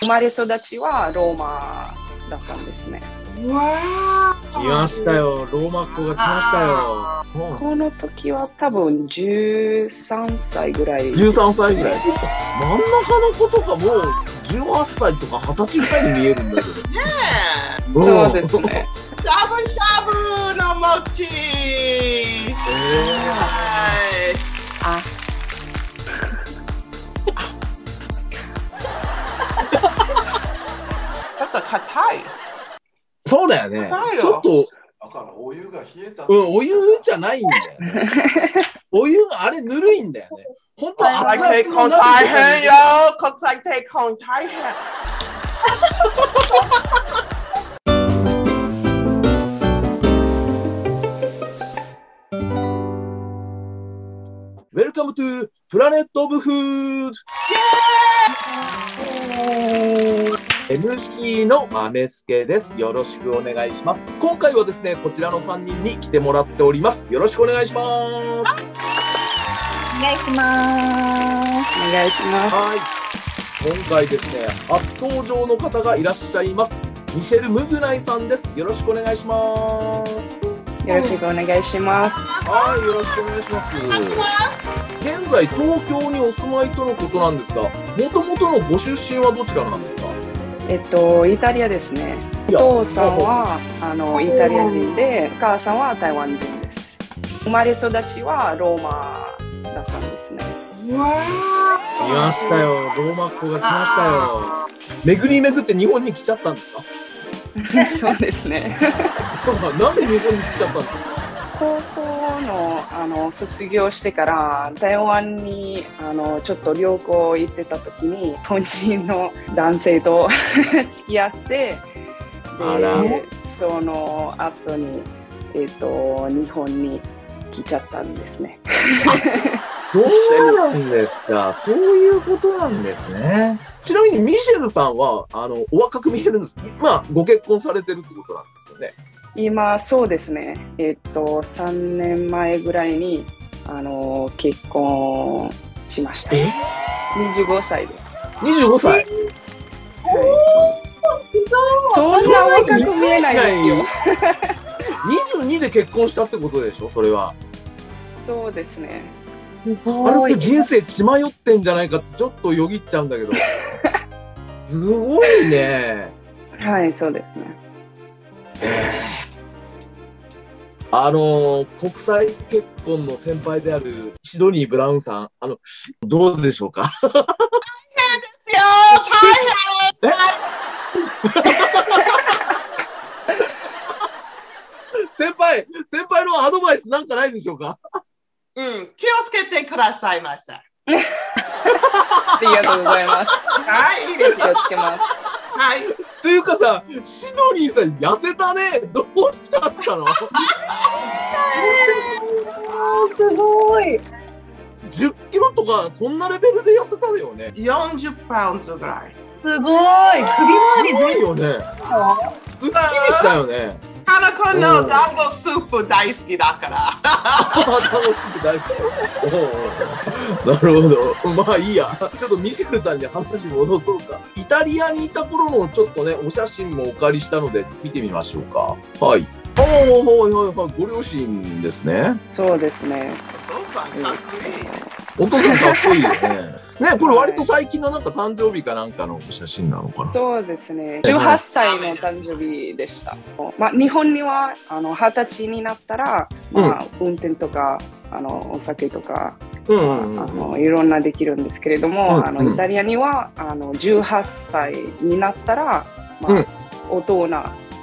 生まれ育ちはローマだったんですね。わ来ましたよ。ローマっ子が来ましたよ。もうこの時は多分13歳ぐらい。13歳ぐらい。真ん中の子とかもう18歳とか20歳ぐらいに見えるんだけど。ーそうですね。しゃぶしゃぶの餅えはいあ、硬いーそうだよねちょっと、だからお湯が冷えた。うん、お湯じゃないんだよね。お湯があれぬるいんだよね。本当国際結婚大変よ国際結婚大変 Welcome to Planet of Food MC の豆助です。よろしくお願いします。今回はですね、こちらの3人に来てもらっております。よろしくお願いします。お願いします。お願いします。はい。今回ですね、初登場の方がいらっしゃいます。ミシェル・ムグナイさんです。よろしくお願いします。よろしくお願いします。はい、よろしくお願いします。現在、東京にお住まいとのことなんですが、もともとのご出身はどちらなんですか？えっと、イタリアですね。お父さんはあのイタリア人で、お母さんは台湾人です。生まれ育ちはローマだったんですね。わ来ましたよ、ローマっ子が来ましたよ。巡り巡って日本に来ちゃったんですかそうですね。なんで日本に来ちゃったんですかあの卒業してから台湾にあのちょっと旅行行ってた時に日本人の男性と 付き合ってでその後にえっ、と日本に来ちゃったんですね。そうなんですか。そういうことなんですね。ちなみにミシェルさんは、あの、お若く見えるんです。まあ、ご結婚されてるってことなんですよね。今そうですね。えっ、と3年前ぐらいにあの結婚しました。え？25歳です。?25 歳？はいそんな若く見えないですよ。22で結婚したってことでしょ？それは。そうですね。軽く人生血迷ってんじゃないかちょっとよぎっちゃうんだけど。すごいね。はい、そうですね。あの国際結婚の先輩であるシドニー・ブラウンさん、あの、どうでしょうか？よ大 先輩、先輩のアドバイスなんかないでしょうか？変うん気をつけてくださいませ ありがとうございます。はいいいですよ。気をつけます。はいというかさ、シドニーさん痩せたね。どうしちゃったの？すごい。?10 キロとか、そんなレベルで痩せたよね。40パウンドぐらいすごい。首すごいよね。すっきりしたよね。花子の団子スープ大好きだから楽しく大好き。なるほど。まあいいや。ちょっとミシェルさんに話戻そうか。イタリアにいた頃のちょっとね、お写真もお借りしたので見てみましょうか。はい。おおはいはいはい。ご両親ですね。そうですね。お父さんかっこいいお父さんかっこいいよね。ね、これ割と最近のなんか誕生日かなんかのお写真なのかな。そうですね。18歳の誕生日でした。まあ、日本にはあの20歳になったら、まあ、運転とかあのお酒とか、うんあうんうん。のいろんなできるんですけれども、うんうんあのイタリアにはあの18歳になったら、まあうん大人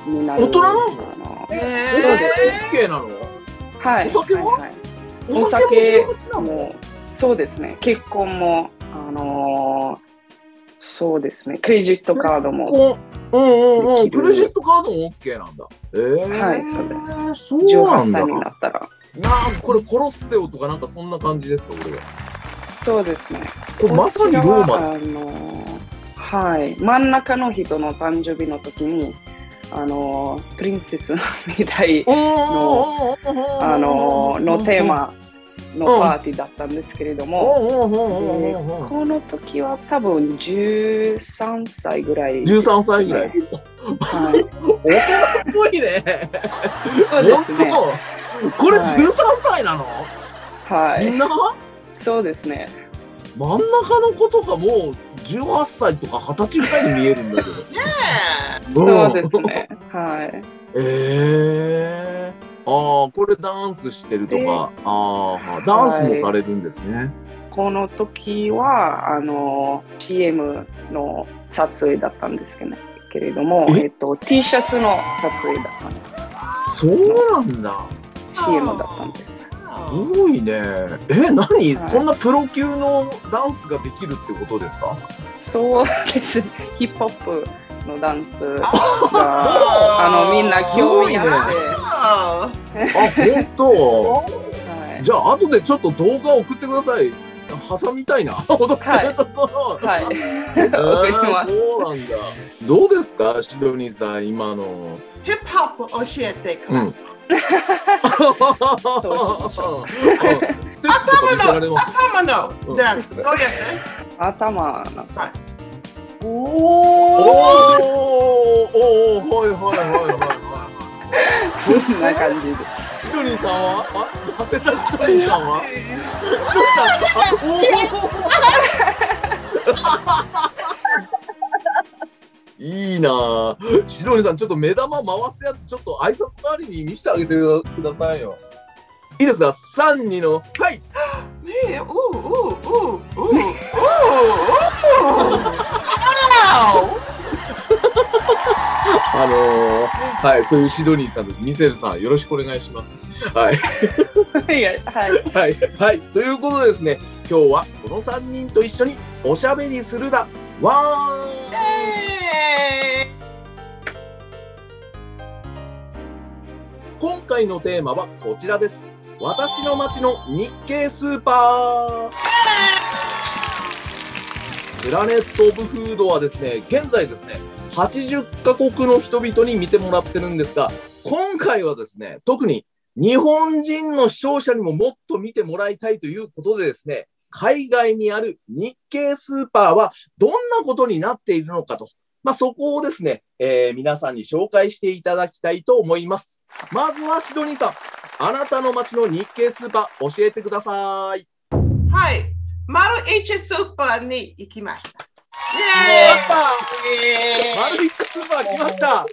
になる。大人なのえおそうです酒 OK なのはい。お酒は？はいはいお酒も18なの？もうそうですね。結婚もあのーそうですね。クレジットカードもこううんうんうん。クレジットカードも OK なんだ。えー、はいそうですそうな18んだ。歳になったら。なあこれコロッセオとかなんかそんな感じですかこれは。そうですね。これまさにローマあのーはい。真ん中の人の誕生日の時に、あのープリンセス みたいのあのーのテーマのパーティーだったんですけれども、この時は多分13歳ぐらいね、13歳ぐらい。はい。大人っぽいね。そうですね。これはい13歳なの、はい。みんな？そうですね。真ん中の子とかもう18歳とか20歳ぐらいに見えるんだけど。そうですね。はい。ええああ、これダンスしてるとか、ああ、ダンスもされるんですね。この時は、あの、CM の撮影だったんですけどけれども、え？えっと、T シャツの撮影だったんです。そうなんだ。CM だったんです。すごいね。え、何、はいそんなプロ級のダンスができるってことですか？そうです。ヒップホップのダンスが、ああの、みんな興味あって、ねああ、本当？はい。じゃあ、後でちょっと動画送ってください。挟みたいな。踊ってるところ。はい。えー送ります。そうなんだ。どうですか、シドニーさん、今の。ヒップホップ教えてください。そうしましょ 頭のの。頭のダンス、どうやって？頭なんか、はいおおおーおーはいはいはいはいはこんな感じで。い。シドニーさんはあ、痩せたシドニーさんはシドニーさんおーいいなぁ。シドニーさん、ちょっと目玉回すやつ、ちょっと挨拶代わりに見せてあげてくださいよ。いいですか ?3、2の、はい。Yeah, ooh, ooh, ooh, あのー、はい、そういうシドニーさんです。ミセルさん、よろしくお願いします。はい。はい、はい、はい、はい、ということでですね、今日はこの3人と一緒におしゃべりするだ、わーん、えー、今回のテーマはこちらです。私の街の日系スーパー。プラネット・オブ・フードはですね、現在ですね、80カ国の人々に見てもらってるんですが、今回はですね、特に日本人の視聴者にももっと見てもらいたいということでですね、海外にある日系スーパーはどんなことになっているのかと、まあ、そこをですね、えー皆さんに紹介していただきたいと思います。まずはシドニーさん、あなたの街の日系スーパー教えてください。はい。丸一スーパーに行きました。イエーイ丸一スーパー来ました。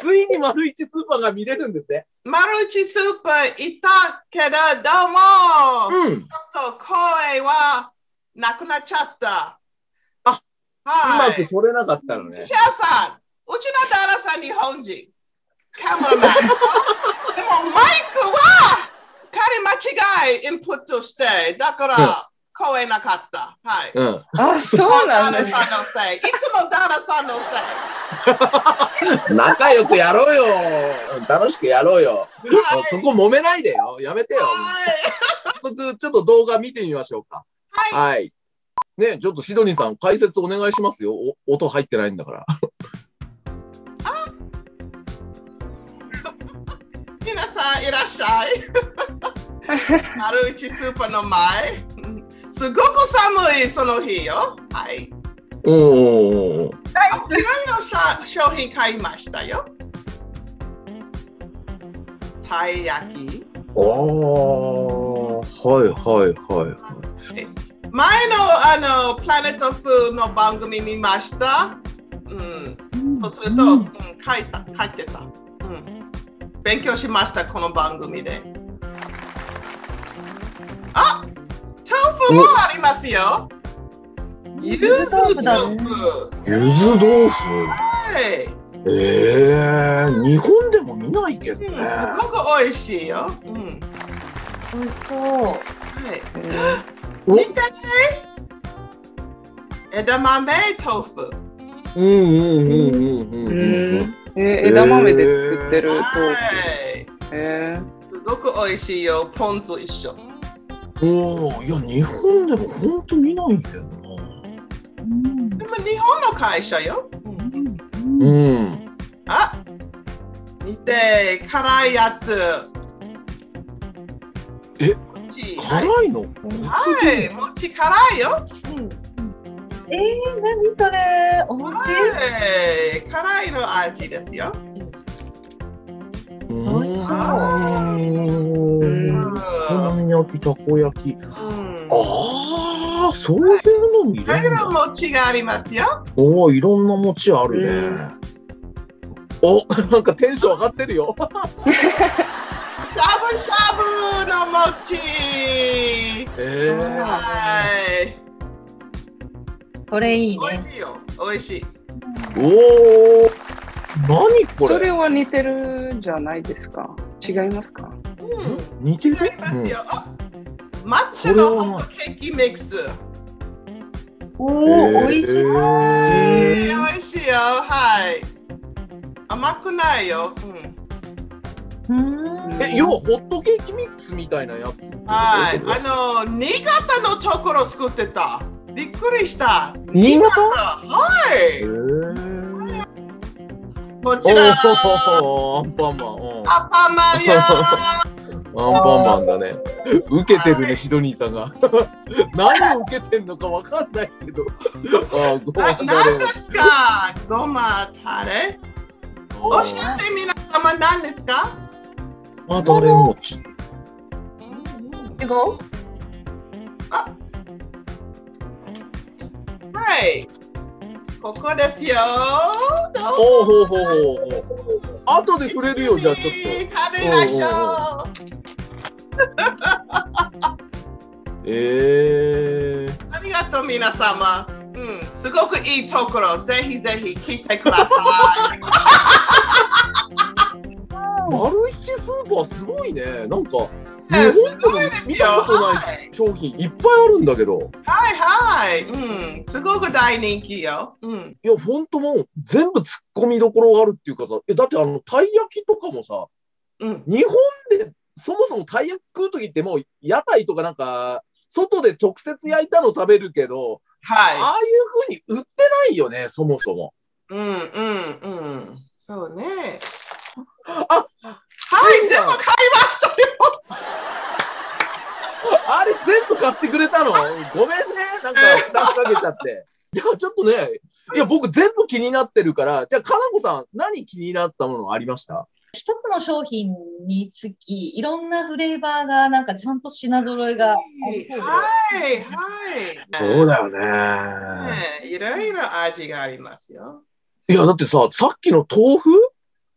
ついに丸一スーパーが見れるんですね。丸一スーパー行ったけど、どうも、うん。ちょっと声はなくなっちゃった。あ、うはい。まく撮れなかったのね。シャさん、うちの旦那さん日本人。カメラマン。でもマイクは彼間違いインプットして、だから声なかった。はい。うん。あ、そうなんです。旦那さんのせい。いつも旦那さんのせい。仲良くやろうよ。楽しくやろうよ。はいそこ揉めないでよ。やめてよ。はい早速、ちょっと動画見てみましょうか。はい。ね、ちょっとシドニーさん、解説お願いしますよ。お音入ってないんだから。皆さんいらっしゃい。丸一スーパーの前。すごく寒いその日よ。はい。おお。いろいろ商品買いましたよ。たい焼き。ああ、はいはいはい。前のあのプラネットフーの番組見ました？うん、そうすると、うん書いた書いてた、うん。勉強しました、この番組で。あ豆腐もありますよ。ゆず豆腐。はゆず豆腐？い、ええ日本でも見ないけどね。うん。すごく美味しいよ。うん、美味しそう。はい。お？見て枝豆豆腐。うんうんうんうんううんうん。ん。えー枝豆で作ってる豆腐。はい。えすごく美味しいよ、ポン酢一緒。おお、いや、日本でも本当見ないけどな。でも日本の会社よ。うん。あ見て、辛いやつ。餅。はい。辛いのはい。餅辛いよ。うん。えー、何それ？お餅？はい。辛いの味ですよ。美味しそううんお好み焼き、たこ焼き。うん。ああ、そういうの見いろいろ。餅がありますよ。おお、いろんな餅あるね。お、なんかテンション上がってるよ。しゃぶしゃぶの餅。えはい。これいいね美。味しいよ。美味しい。おお、何これ？それは似てるんじゃないですか？違いますか？うん。似てる？ありますよ。あ抹茶のホットケーキミックス。おえーお、美味しそう。えー、美味しいよ。はい。甘くないよ。うん。うんえ、要はホットケーキミックスみたいなやつ。はい。あの、新潟のところ作ってた。びっくりした。新潟はい。へーこちら。アンパンマン。うんアパマリア。アンパンマンだね。受けてるね、シドニーさんが。何を受けてんのかわかんないけど。あーごな飯だ何ですか？ごまタレ教えて皆様何ですか？まだれ餅。えごはい。ここですよ。おおほうほうほうほう。後で触れるよ、じゃあちょっ食べましょう。と。えー。ありがとう皆様。うん、すごくいいところ、ぜひぜひ来てください。マルイチスーパーすごいね。なんか、すごいですよ。見たことなはいい商品いっぱいあるんだけど。はいはい。うん、すごく大人気よ。うん。いや、ほんともう全部突っ込みどころがあるっていうかさ、えだってあの、たい焼きとかもさ、うん。日本でそもそもたい焼き食うときってもう屋台とかなんか、外で直接焼いたの食べるけど、あはあいう風に売ってないよね、そもそも。い。うんうんうん。そうね。あはい、全部買いましたよ。あれ全部買ってくれたの？ごめんね、なんか負担かけちゃって。じゃあちょっとね、いや、僕全部気になってるから、じゃあ、かなこさん、何気になったものありました？一つの商品につき、いろんなフレーバーがなんかちゃんと品揃えがはいはい。そうだよね。ねいろいろ味がありますよ。いや、だってさ、さっきの豆腐？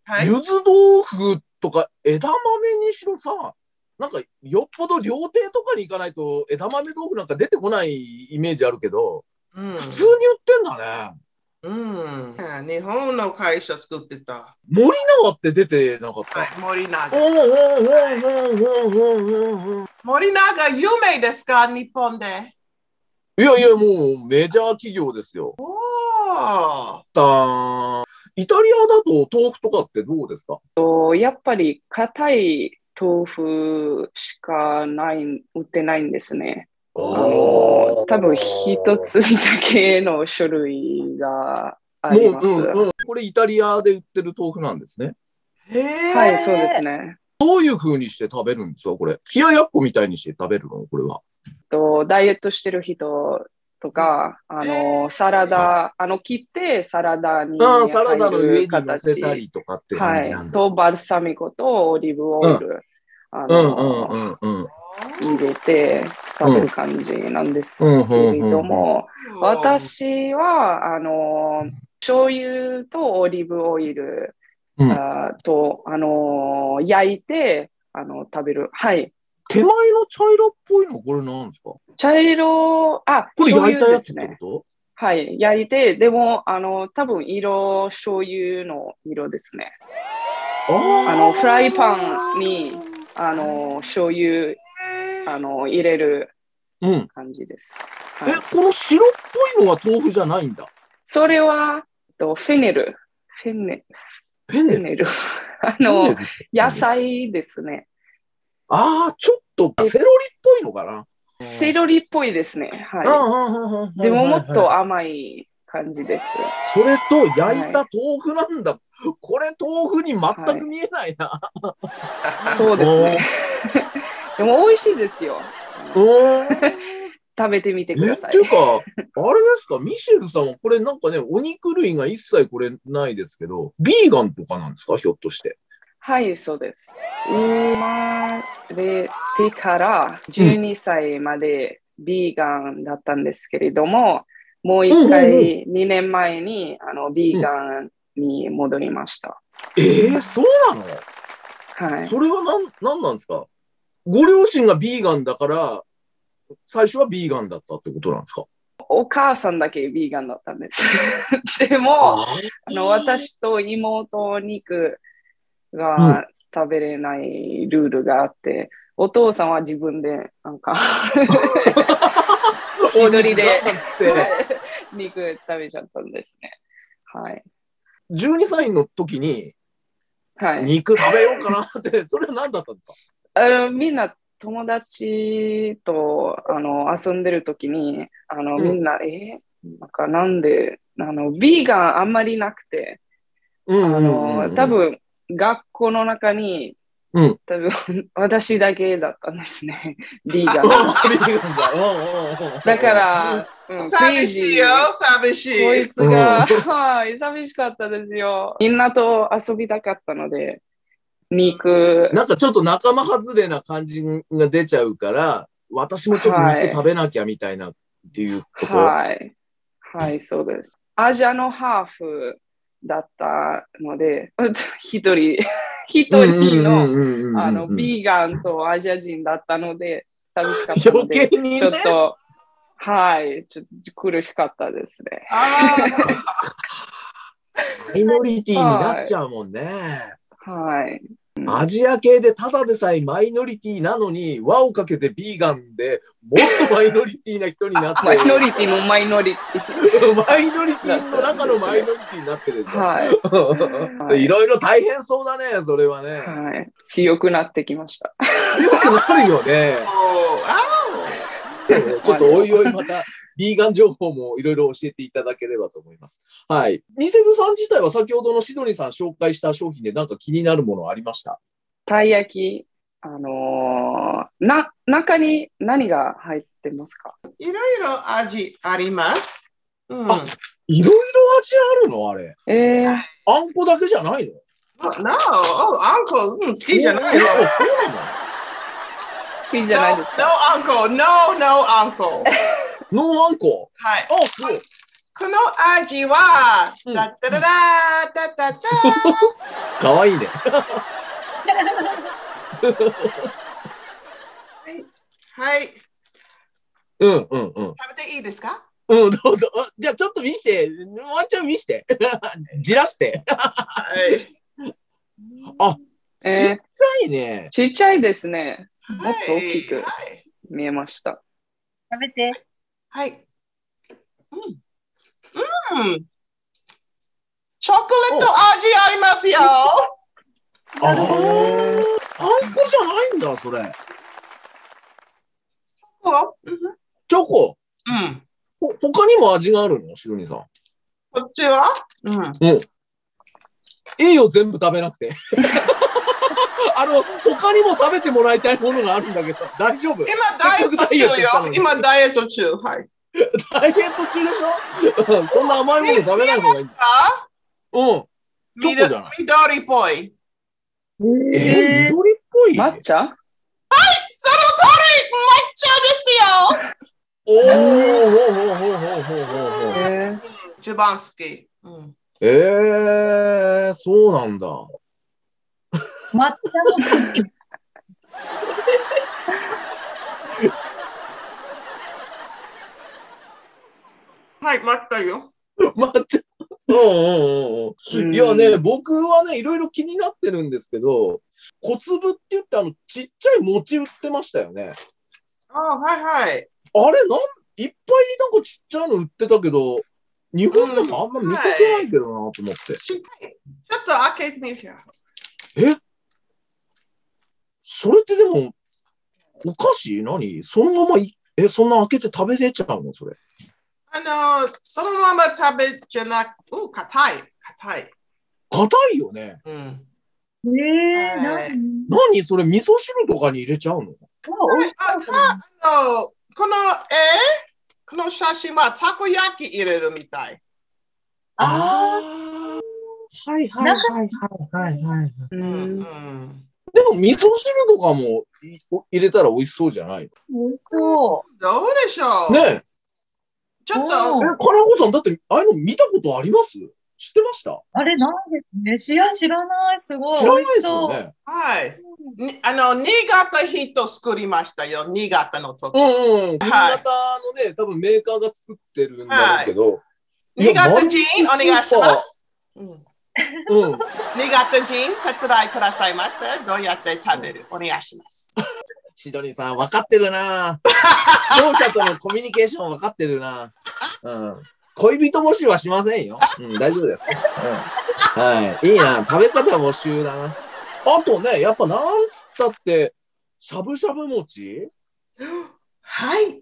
はい。ゆず豆腐とか枝豆にしろさ、なんかよっぽど料亭とかに行かないと枝豆豆腐なんか出てこないイメージあるけど、うん普通に売ってんだね。うん。日本の会社作ってた。森永って出てなかった？はい、森お永。森永有名ですか？日本で。いやいや、もうメジャー企業ですよ。おー。イタリアだと豆腐とかってどうですか？とやっぱり硬い豆腐しかない売ってないんですね。あの多分一つだけの種類があります。うんうん、これイタリアで売ってる豆腐なんですね。はい、そうですね。どういう風にして食べるんですかこれ？冷ややっこみたいにして食べるの？これは。とダイエットしてる人とか、あのサラダ、あの切ってサラダにサラダの上に乗せたりとかって感はい、じなんだ。とバルサミコとオリーブオイル、あうんのうんうんうん。入れて食べる感じなんですけれども、私はあの醤油とオリーブオイル、うんあとあの焼いてあの食べる。はい。手前の茶色っぽいのこれなんですか？茶色、あ、これ醤焼いたやつね。こはい、焼いて、でも、あの、多分色、醤油の色ですね。あの、フライパンに、あの、醤油、あの、入れるうん。感じです。えはい、、この白っぽいのは豆腐じゃないんだ？それは、とフェネル。フェネル？フェネル。あの、ル野菜ですね。ああ、ちょっとセロリっぽいのかな？セロリっぽいですね。うんはうんうんうんい。でも、もっはいはいと甘い感じです。それと焼いた豆腐なんだ。これ豆腐に全く見えないな。そうですね。でも美味しいですよ。食べてみてくえ、ださいってい。うか、あれですか、ミシェルさんはこれなんかね、お肉類が一切これないですけど、ビーガンとかなんですか、ひょっとして。はい、そうです。生まれてから12歳までビーガンだったんですけれども、もうんうん回2年前にあのビーガンに戻りました。えー、そうなの？はい。それはなん、なんなんですか？ご両親がビーガンだから、最初はビーガンだったってことなんですか？お母さんだけビーガンだったんです。でも、あの私と妹肉が食べれないルールがあって、お父さんは自分でなんか 一人で肉食べちゃったんですね。はい。12歳の時にはい。肉食べようかなって、それは何だったんですか？あのみんな友達とあの遊んでる時に、あのうん。みんな、えなんかなんで、あの、ビーガンあんまりなくて、うん。あの、多分学校の中に、うん多分私だけだったんですね、ビーガン。だ。か、ら、うん、寂しいよ、寂しい。こいつが、はい、寂しかったですよ。みんなと遊びたかったので、肉、なんかちょっと仲間外れな感じが出ちゃうから、私もちょっと肉食べなきゃみたいなっていうこと？はい。はい、そうです。アジアのハーフだったので、一人、一人の、のあの、ビーガンとアジア人だったので、寂しかったの余で、計にねちょっ。と、はい、ちょっと苦しかったですね。あ マイノリティになっちゃうもんね。はい。アジア系でただでさえマイノリティなのに輪をかけてビーガンでもっとマイノリティな人になってマイノリティもマイノリティ。マイノリティの中のマイノリティになってるんだ。はい。いろいろ大変そうだね、それはね。はい。強くなってきました。強くなるよね。あちょっとおいおいまた、ビーガン情報もいろいろ教えていただければと思います。はい。ミセブさん自体は先ほどのシドニーさん紹介した商品で何か気になるものありました？たい焼き、あのーな、中に何が入ってますか？いろいろ味あります。うん。あいろいろ味あるの？あれ。えー、あんこだけじゃないの？No, oh, uncle, うん好きじゃないよ。そうなの？好きじゃないです No, か no, uncle, no, no, uncle. ノーあんこ。はい。あ、そう。この味は、うんだったらだだだだかわいいね。はい。うんうんうん。食べていいですか？うん、どうぞ。あじゃあちょっと見して。ワンちゃん見して。じらして。はい。あえちっちゃいねー、。ちっちゃいですね。もっと大きくはい。見えました。食べて。はい。うん。うん。チョコレート味ありますよ。ああ。あんこじゃないんだ、それ。うん。チョコ。うん。ほ他にも味があるの？シロニーさん。こっちは？うん。うん。いいよ、全部食べなくて。あの、他にも食べてもらいたいものがあるんだけど、大丈夫？今ダイエット中よ。今ダイエット中。はい。ダイエット中でしょ？うんそんな甘いもの食べない方がいいうん。チョコじゃない緑っぽい。えー、緑っぽい？抹茶その通り抹茶ですよ。おーほうほうほうほうほうほうほう。えー、一番好き。うん。えー、そうなんだ。抹茶も好き。はい、抹茶よ。抹茶。うんうんうんうん。いやね、僕はね、いろいろ気になってるんですけど、小粒って言って、あの、ちっちゃい餅売ってましたよね。あはいはい。あれ、なん、いっぱいなんかちっちゃいの売ってたけど、日本でもあんま見かけないけどなと思って。ちょっと開けてみてよ。え？それってでも、お菓子？何？そのままい、え、そんな開けて食べれちゃうの？それ。あの、そのまま食べじゃなく、う、硬い。硬い。硬いよね。うん。えー、はい何？何？それ味噌汁とかに入れちゃうの？お美味しそうあのこの、え？ーこの写真はたこ焼き入れるみたい。あはいはいはいはいはいはい。ううんんうん。でも、味噌汁とかもい入れたら美味しそうじゃないー美味しそどうでしょう、ねえ。ちょっうと。え、かなこさん、だって、ああいうの見たことあります？知ってました？う。あれなんですね。知ら知らない。すごい。知らないです。よね。はい。にあの、新潟人作りましたよ。新潟の時。うんうん。新潟はいのね、多分メーカーが作ってるんだろうけど。新潟人、お願いします。うん、うん。新潟人、手伝いくださいませ。どうやって食べる？お願いします。シドニーさん、分かってるな。視聴者とのコミュニケーション分かってるな。うん。恋人募集はしませんよ。うん、大丈夫です。うん。はい。いいな。食べ方募集だな。あとね、やっぱなんつったって、しゃぶしゃぶ餅？はい。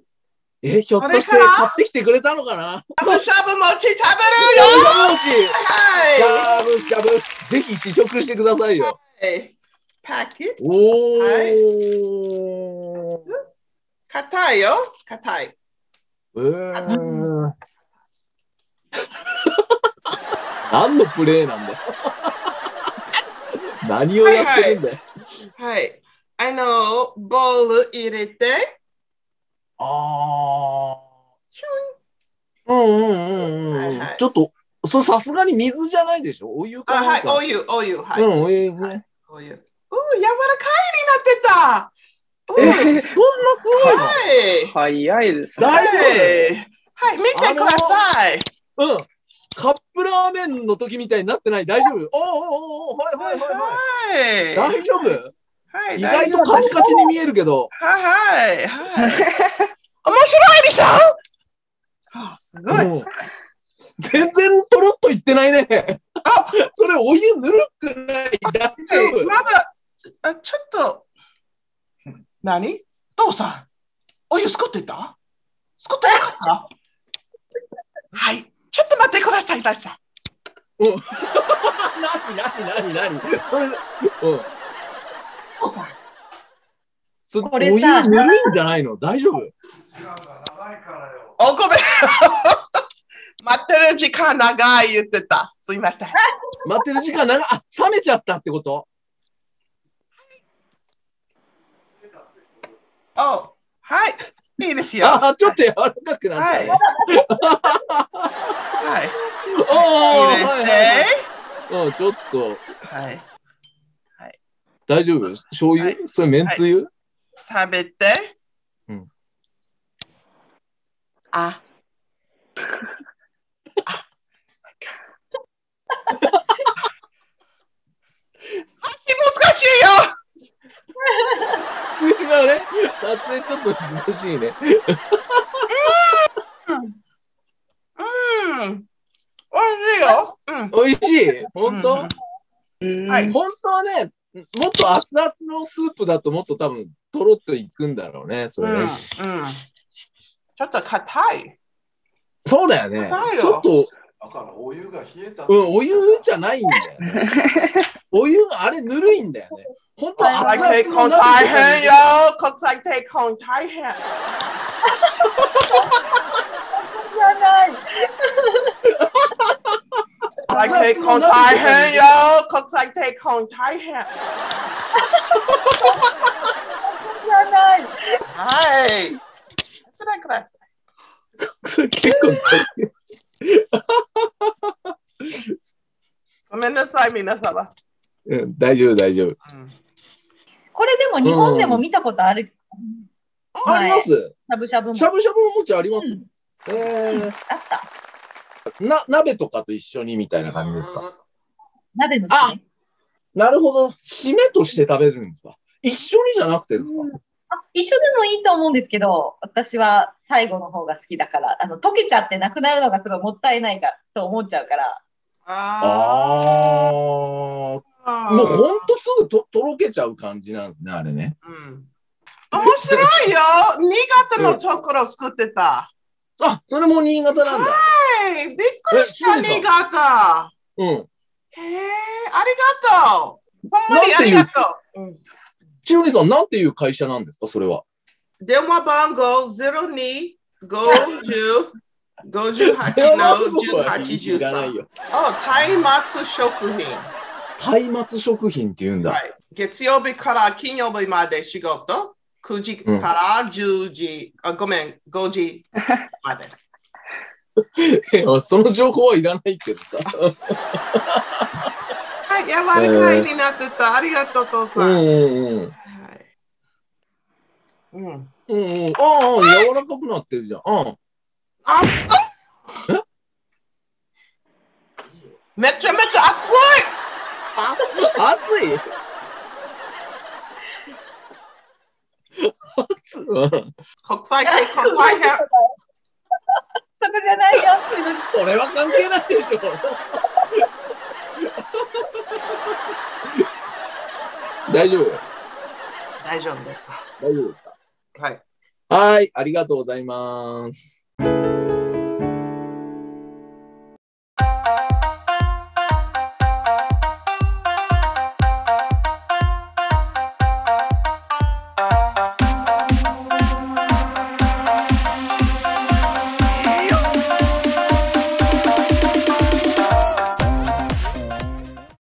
え、ひょっとして買ってきてくれたのかな？しゃぶしゃぶ餅食べるしゃよぶしゃぶ餅しはゃぶしゃぶぜひ試食してくださいよ。い。パッケージ。おはー。硬いよ。硬い。えー。何のプレイなんだよ。何をやってるんだよ。はい。あの、ボウル入れて、ああ。うんうんうんうん。はいはいちょっと、それさすがに水じゃないでしょ？お湯あはい。お湯、お湯、はい。うん、お湯ね。お湯。うー、柔らかいになってた。うえ、ーそんなすごいの？はい。早いですね。大丈夫？はい、はい、見てください。うん。カップラーメンの時みたいになってない？大丈夫？おーおーおーはいはいはいはい。はい。大丈夫？はい、意外とカチカチに見えるけど。はい、はい、はい。面白いでしょ？あすごい。うん全然とろっといってないね。それお湯ぬるくない？大丈夫まだ、あちょっと、何？父さん、お湯作ってた？作ってなかった？はい。ちょっと待ってくださん。うん。なになになになにそれ、うん。父さん。そこれさお湯ぬるいんじゃないの？大丈夫？違うか長いからよ。おごめん。待ってる時間長い言ってた。すいません。待ってる時間長い？あ、冷めちゃったってこと？おはい。いいですよ。あ、ちょっと柔らかくなったはい。ね。はい。ああ、入れはいはいちょっとはい。大丈夫？醤油、はいそれめんつゆ、食べて。うん。あ。難しいよ。つゆがね、撮影ちょっと難しいね。うん。おいしいよ。うん。美味しい本当、うんうんはい本当はね、もっと熱々のスープだともっと多分とろっといくんだろうね、それね。うん。うん。ちょっと硬い。そうだよね硬い。よちょっと、だからお湯が冷えた。うん、お湯じゃないんだよね。お湯があれぬるいんだよね。本当は国際熱々の結婚大変よ鍋。国際結婚大変。じゃない。国際結婚大変よ国際結婚大変。じゃない。はい。くだくださそれ結構大変いごめんなさい、皆様。うん、大丈夫、大丈夫。うんこれでも日本でも見たことある。ああります。しゃぶしゃぶも。しゃぶしゃぶの餅あります、うん。えあった。ー、な、鍋とかと一緒にみたいな感じですか？鍋のあ締め？なるほど。締めとして食べるんですか？一緒にじゃなくてですか、あ一緒でもいいと思うんですけど、私は最後の方が好きだから、あの溶けちゃってなくなるのがすごいもったいないかと思っちゃうから、あ。あもうほんとすぐととろけちゃう感じなんですね、あれね。うん面白いよ新潟のところ作ってた。あ、それも新潟なんだ。はい、びっくりした、新潟。うん。へえ、ありがとう。ほんまにありがとう。うんちおにさん、なんていう会社なんですか、それは？電話番号0250 58のいらない1813。よ。あ、松明食品。松明食品って言うんだ。はい。月曜日から金曜日まで仕事。9時から10時、あごめん、5時まで。その情報はいらないけどさ。はい、柔らかいになってた。ありがとう、父さ。うんはい。うんうん。うん。うんうん。ああ、柔らかくなってるじゃん。ああえ？めちゃめちゃあ。熱い熱い国際結婚大変。そこじゃないよ、それは関係ないでしょ。大丈夫？大丈夫です。大丈夫ですか？はい。はい、ありがとうございます。